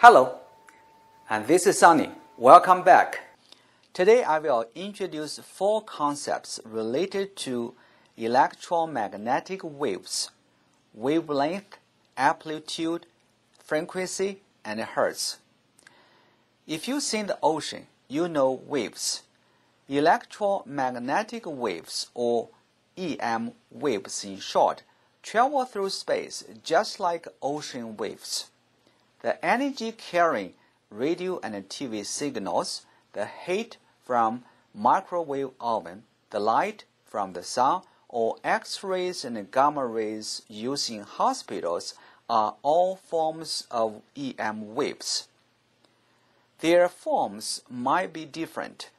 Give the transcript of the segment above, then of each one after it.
Hello, and this is Sunny. Welcome back. Today I will introduce four concepts related to electromagnetic waves wavelength, amplitude, frequency, and hertz. If you see the ocean, you know waves. Electromagnetic waves, or EM waves in short, travel through space just like ocean waves. The energy carrying radio and TV signals, the heat from microwave oven, the light from the sun, or X-rays and gamma rays used in hospitals are all forms of EM waves. Their forms might be different,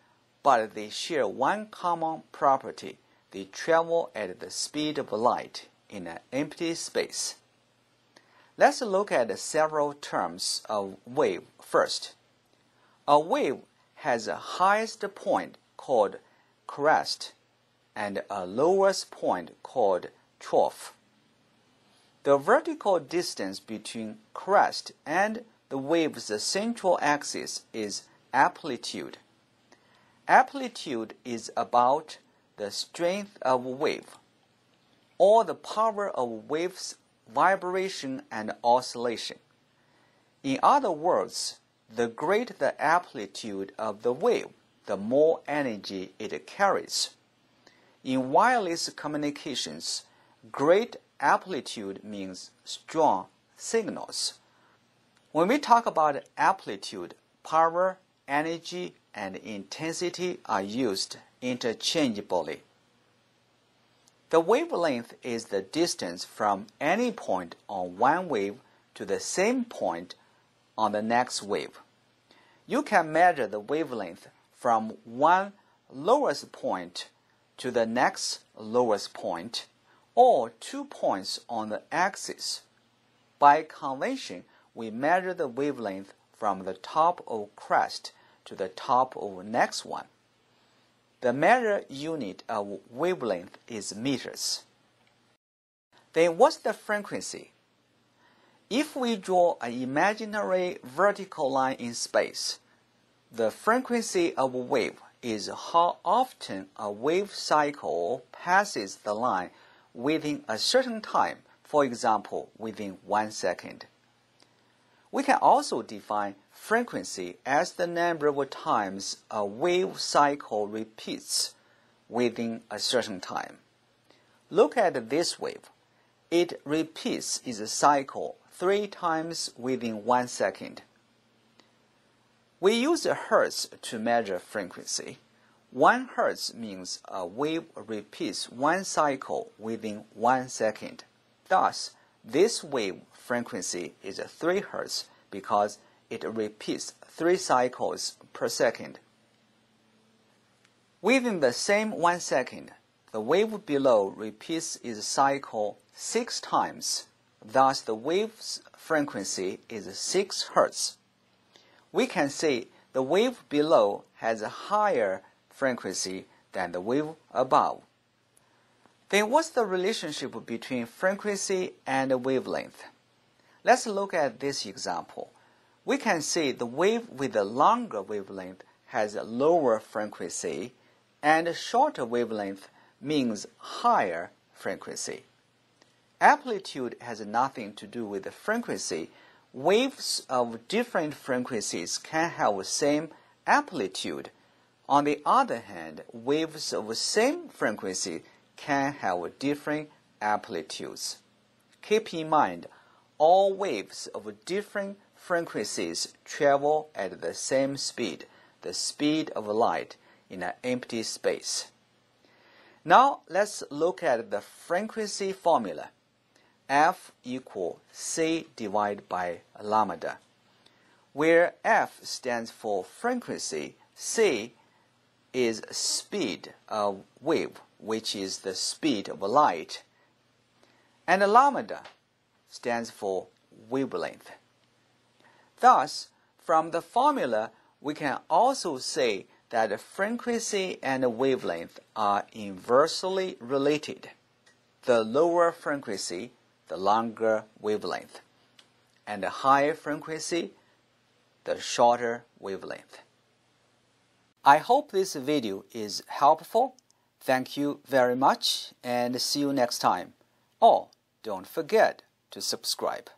but they share one common property. They travel at the speed of light in an empty space. Let's look at several terms of wave first. A wave has a highest point called crest and a lowest point called trough. The vertical distance between crest and the wave's central axis is amplitude. Amplitude is about the strength of wave, or the power of wave's vibration and oscillation. In other words, the greater the amplitude of the wave, the more energy it carries. In wireless communications, great amplitude means strong signals. When we talk about amplitude, power, energy, and intensity are used interchangeably. The wavelength is the distance from any point on one wave to the same point on the next wave. You can measure the wavelength from one lowest point to the next lowest point, or two points on the axis. By convention, we measure the wavelength from the top of crest to the top of next one. The measure unit of wavelength is meters. Then what's the frequency? If we draw an imaginary vertical line in space, the frequency of a wave is how often a wave cycle passes the line within a certain time, for example, within one second. We can also define frequency as the number of times a wave cycle repeats within a certain time. Look at this wave. It repeats its cycle three times within one second. We use a hertz to measure frequency. One hertz means a wave repeats one cycle within one second. Thus, this wave frequency is 3 hertz because it repeats 3 cycles per second. Within the same 1 second, the wave below repeats its cycle 6 times. Thus, the wave's frequency is 6 hertz. We can see the wave below has a higher frequency than the wave above. Then what's the relationship between frequency and wavelength? Let's look at this example. We can see the wave with a longer wavelength has a lower frequency and a shorter wavelength means higher frequency. Amplitude has nothing to do with the frequency. Waves of different frequencies can have the same amplitude. On the other hand, waves of the same frequency can have different amplitudes. Keep in mind, all waves of different frequencies travel at the same speed, the speed of light in an empty space. Now let's look at the frequency formula. F equal C divided by lambda, where F stands for frequency, C is speed of wave, which is the speed of light, and lambda stands for wavelength. Thus, from the formula, we can also say that frequency and wavelength are inversely related. The lower frequency, the longer wavelength, and the higher frequency, the shorter wavelength. I hope this video is helpful. Thank you very much and see you next time. Oh, don't forget to subscribe.